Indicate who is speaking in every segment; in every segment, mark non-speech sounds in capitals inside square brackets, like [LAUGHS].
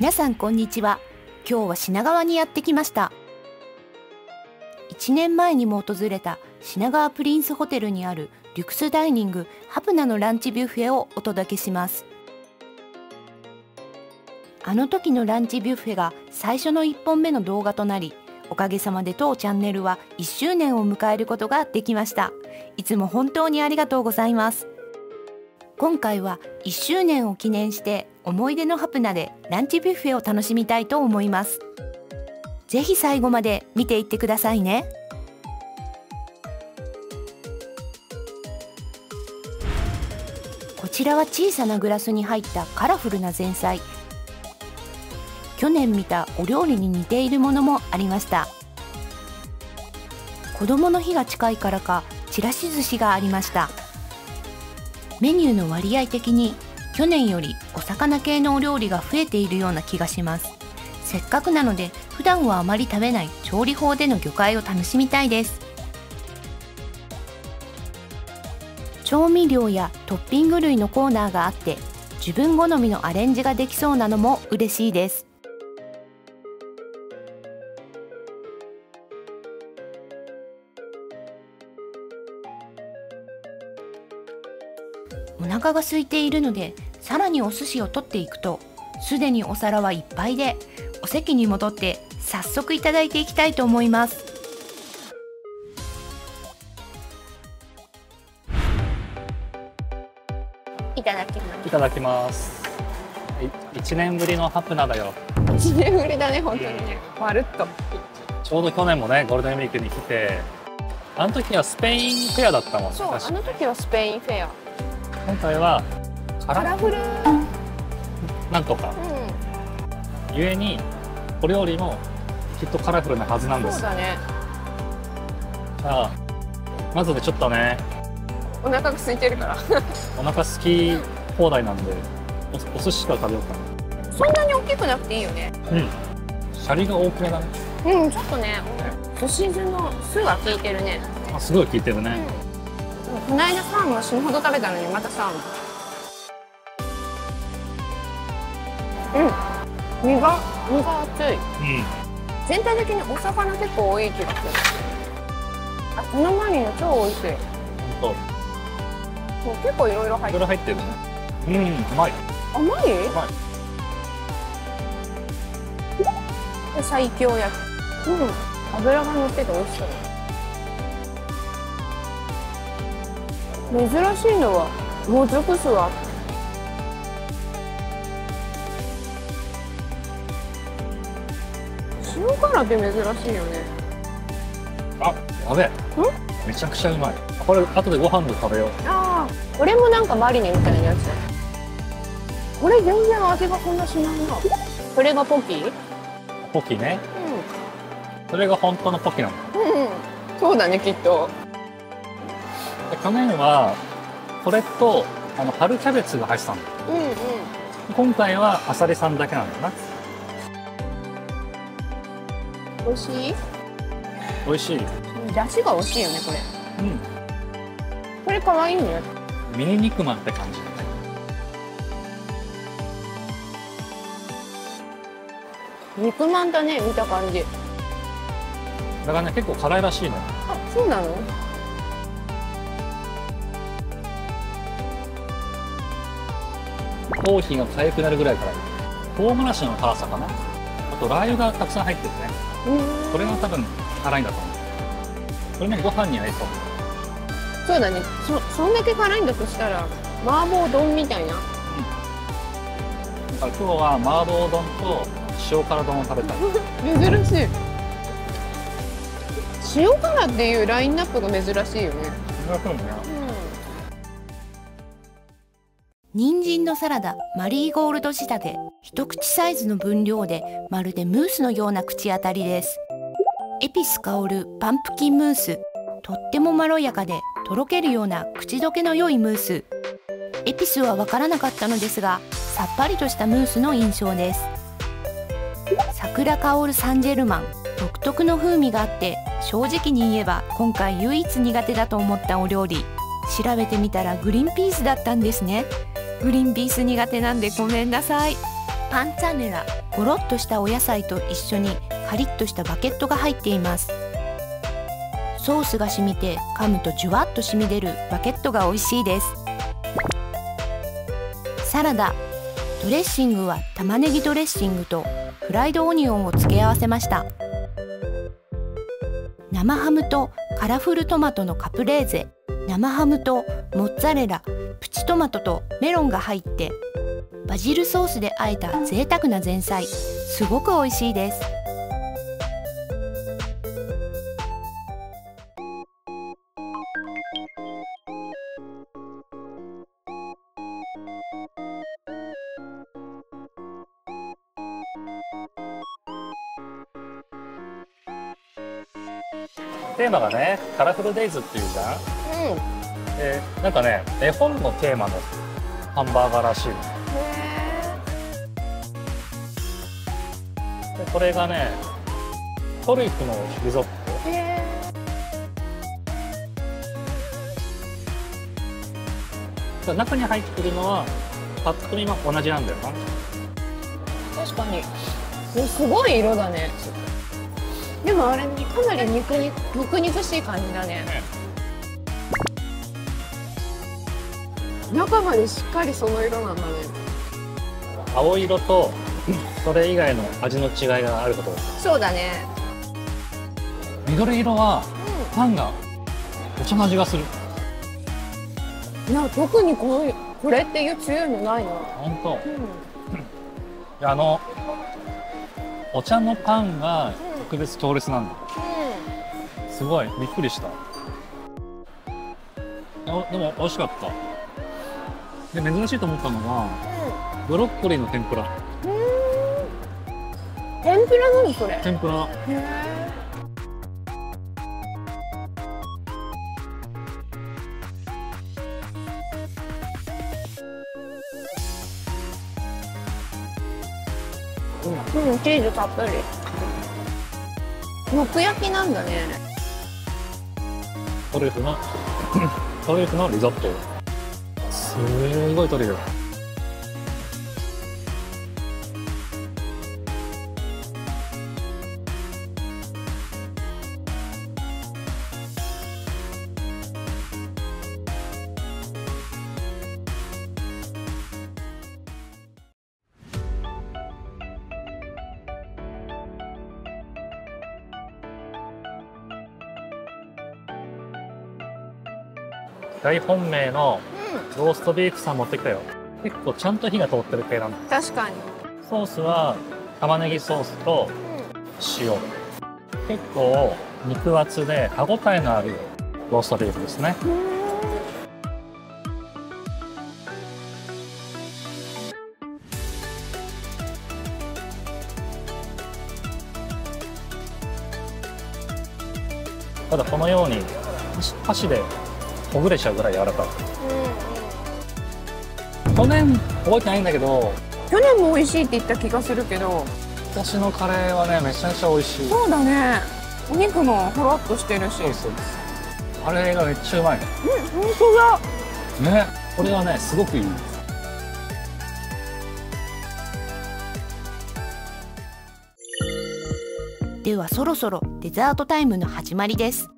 Speaker 1: 皆さんこんにちは。今日は品川にやってきました。1年前にも訪れた品川プリンスホテルにあるリュクスダイニングハプナのランチビュッフェをお届けします。あの時のランチビュッフェが最初の1本目の動画となりおかげさまで当チャンネルは1周年を迎えることができました。いつも本当にありがとうございます。今回は1周年を記念して思い出のハプナでランチビュッフェを楽しみたいと思います。ぜひ最後まで見ていってくださいね。こちらは小さなグラスに入ったカラフルな前菜。去年見たお料理に似ているものもありました。子供の日が近いからかちらし寿司がありました。メニューの割合的に去年よりお魚系のお料理が増えているような気がします。せっかくなので普段はあまり食べない調理法での魚介を楽しみたいです。調味料やトッピング類のコーナーがあって自分好みのアレンジができそうなのも嬉しいです。腹が空いているのでさらにお寿司を取っていくとすでにお皿はいっぱいでお席に戻って早速いただいていきたいと思いますいただきます
Speaker 2: いただきます。い一年ぶりのハプナだよ。
Speaker 3: 1年ぶりだね本当にねまるっと
Speaker 2: ちょうど去年もね、ゴールデンウィークに来て、あの時はスペインフェアだったもんね。
Speaker 3: そうあの時はスペインフェア
Speaker 2: 今回はカラ
Speaker 3: フル
Speaker 2: なんとか。
Speaker 3: う
Speaker 2: ゆえに、お料理もきっとカラフルなはずなんです。
Speaker 3: んそうだね
Speaker 2: じゃあ、まずね、ちょっとね、
Speaker 3: お腹が空いてるから [LAUGHS]
Speaker 2: お腹すき放題なんで、おお寿司から食べようか
Speaker 3: そんなに大きくなくていいよね
Speaker 2: な。うん。シャリが大きめだね。
Speaker 3: うんちょっとね寿司酢の酢が効いてるね
Speaker 2: あすごい効いてるね。
Speaker 3: うんこの間サーモン死ぬほど食べたのにまたサーモン。うん。身が身が厚い。
Speaker 2: うん。
Speaker 3: 全体的にお魚結構多い気がする。あそのマリネ超美味しい。
Speaker 2: ほんと、
Speaker 3: もう結構いろいろ入
Speaker 2: い
Speaker 3: ってる。
Speaker 2: ろいろ入ってるね。うん、うまい。
Speaker 3: 甘い？
Speaker 2: 甘い。
Speaker 3: で最強焼き。うん。油が乗ってて美味しそう珍しいのはもずく酢は塩辛って珍しいよね
Speaker 2: あ、やべえ。めちゃくちゃうまい。これ後でご飯で食べよう。
Speaker 3: ああこれもなんかマリネみたいなやつこれ全然味がそんなしないなこれがポキ？う
Speaker 2: ポキね。それが本当のポキなの。
Speaker 3: んうんそうだねきっと
Speaker 2: で去年はこれとあの春キャベツが入ってたんだよ。
Speaker 3: うんうん
Speaker 2: 今回はアサリさんだけなんだな。
Speaker 3: 美味しい？
Speaker 2: 美味しい。
Speaker 3: 出汁が美味しいよねこれ
Speaker 2: うん。
Speaker 3: これ可愛いね
Speaker 2: ミニ肉まんって感じ。
Speaker 3: 肉まんだね見た感じ
Speaker 2: だからね結構辛いらしいの。
Speaker 3: あそうなの？
Speaker 2: 頭皮が痒くなるぐらい辛い。唐辛子の辛さかな。あとラー油がたくさん入ってるね。
Speaker 3: うん
Speaker 2: これが多分辛いんだと思う。これねご飯に合いそう。
Speaker 3: そうだねそそんだけ辛いんだとしたら麻婆丼みたいな
Speaker 2: だから今日は麻婆丼と塩辛丼を食べたい。[LAUGHS]
Speaker 3: 珍しい塩辛っていうラインナップが珍しいよね
Speaker 1: 人参のサラダマリーゴールド仕立て。一口サイズの分量でまるでムースのような口当たりです。エピス香るパンプキンムース。とってもまろやかでとろけるような口どけの良いムース。エピスはわからなかったのですがさっぱりとしたムースの印象です。桜香るサンジェルマン。独特の風味があって正直に言えば今回唯一苦手だと思ったお料理。調べてみたらグリーンピースだったんですね。グリーンピース苦手なんでごめんなさい。パンツァネラゴロッとしたお野菜と一緒にカリッとしたバケットが入っています。ソースが染みて噛むとジュワッと染み出るバケットが美味しいです。サラダ。ドレッシングは玉ねぎドレッシングとフライドオニオンを付け合わせました。生ハムとカラフルトマトのカプレーゼ。生ハムとモッツァレラ。プチトマトとメロンが入ってバジルソースで和えた贅沢な前菜。すごく美味しいです。
Speaker 2: テーマがね、カラフルデイズっていうじゃん。
Speaker 3: うん
Speaker 2: で、なんかね、絵本のテーマのハンバーガーらしいの。でこれがね、トリュフのリゾット。中に入ってるのは、パッと見は同じなんだよな。
Speaker 3: 確かにおすごい色だねでもあれにかなり肉肉肉肉しい感じだね中までしっかりその色なんだね
Speaker 2: 青色と、それ以外の味の違いがあること。
Speaker 3: そうだね
Speaker 2: 緑色は、パンがお茶の味がする。
Speaker 3: いや特にこのこれっていう強いのないな
Speaker 2: 本当。
Speaker 3: うん
Speaker 2: あの、お茶のパンが特別強烈なんだ。すごい、びっくりした。あでも、美味しかった。で、珍しいと思ったのが、ブロッコリーの天ぷら。
Speaker 3: 天ぷらなのそれ？へ
Speaker 2: 天ぷら。
Speaker 3: えうん、チーズたっぷり。木焼きなんだね。
Speaker 2: トリュフの、トリュフのリゾット。すごいトリュフ。大本命のローストビーフさん持ってきたよ。結構ちゃんと火が通ってる系なんだ。
Speaker 3: 確かに。
Speaker 2: ソースは玉ねぎソースと塩。結構肉厚で歯ごたえのあるローストビーフですね。ただこのように箸箸でほぐれちゃうぐらい柔らかい。去年覚えてないんだけど、
Speaker 3: 去年も美味しいって言った気がするけど。
Speaker 2: 今年のカレーはね、めちゃめちゃ美味しい。
Speaker 3: そうだね。お肉もほろっとしてるし。
Speaker 2: そうそう。カレーがめっちゃうまいね。
Speaker 3: うん、本当だ。
Speaker 2: ね。これはね、すごくいい。
Speaker 1: ではそろそろデザートタイムの始まりです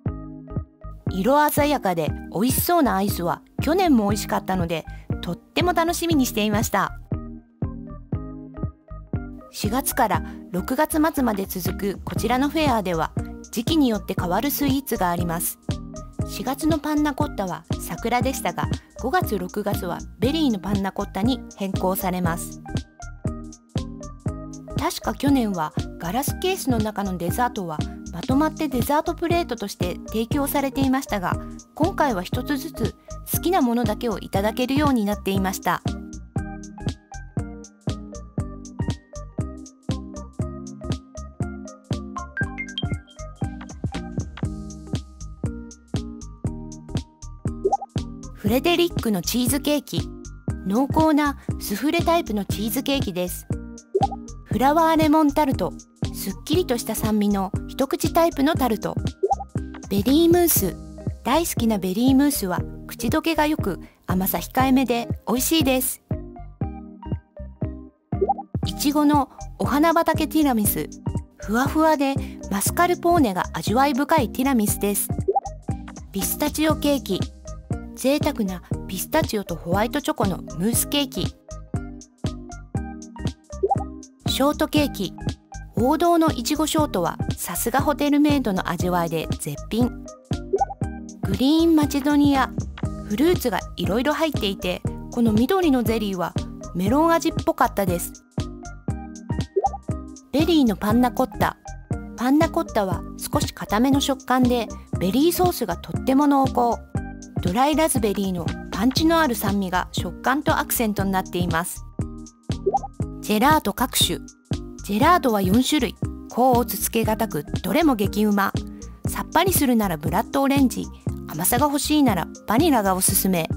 Speaker 1: 色鮮やかで美味しそうなアイスは去年も美味しかったのでとっても楽しみにしていました。4月から6月末まで続くこちらのフェアでは時期によって変わるスイーツがあります。4月のパンナコッタは桜でしたが5月6月はベリーのパンナコッタに変更されます。確か去年はガラスケースの中のデザートはまとまってデザートプレートとして提供されていましたが今回は一つずつ好きなものだけをいただけるようになっていました。フレデリックのチーズケーキ。濃厚なスフレタイプのチーズケーキです。フラワーレモンタルト。すっきりとした酸味の一口タイプのタルト。ベリームース。大好きなベリームースは口どけがよく甘さ控えめで美味しいです。いちごのお花畑ティラミス。ふわふわでマスカルポーネが味わい深いティラミスです。ピスタチオケーキ。贅沢なピスタチオとホワイトチョコのムースケーキ。ショートケーキ。王道のいちごショートはさすがホテルメイドの味わいで絶品。グリーンマチェドニア。フルーツがいろいろ入っていてこの緑のゼリーはメロン味っぽかったです。ベリーのパンナコッタ。パンナコッタは少し固めの食感でベリーソースがとっても濃厚。ドライラズベリーのパンチのある酸味が食感とアクセントになっています。ジェラート各種。ジェラートは4種類。甲乙つけがたくどれも激うま。さっぱりするならブラッドオレンジ。甘さが欲しいならバニラがおすすめ。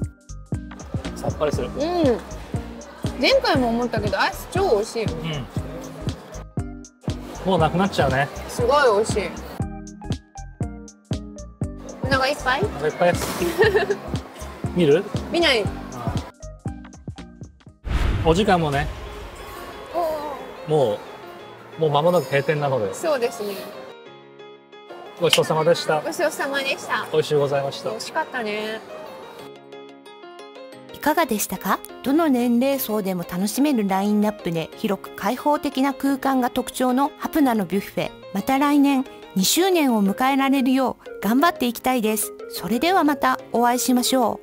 Speaker 2: さっぱりする。
Speaker 3: うん。前回も思ったけどアイス超美味しい。
Speaker 2: うん。もうなくなっちゃうね。
Speaker 3: すごい美味しい。お腹いっぱい？
Speaker 2: お腹いっぱいです。[LAUGHS] 見る？
Speaker 3: 見ない。
Speaker 2: お時間もね。
Speaker 3: お
Speaker 2: もうもう間もなく閉店なので。
Speaker 3: そうですね
Speaker 2: ごちそうさまでした。
Speaker 3: ごちそうさまでした。
Speaker 2: 美味しゅうございました。
Speaker 3: 美味しかったね。
Speaker 1: いかがでしたか？どの年齢層でも楽しめるラインナップで広く開放的な空間が特徴のハプナのビュッフェ。また来年2周年を迎えられるよう頑張っていきたいです。それではまたお会いしましょう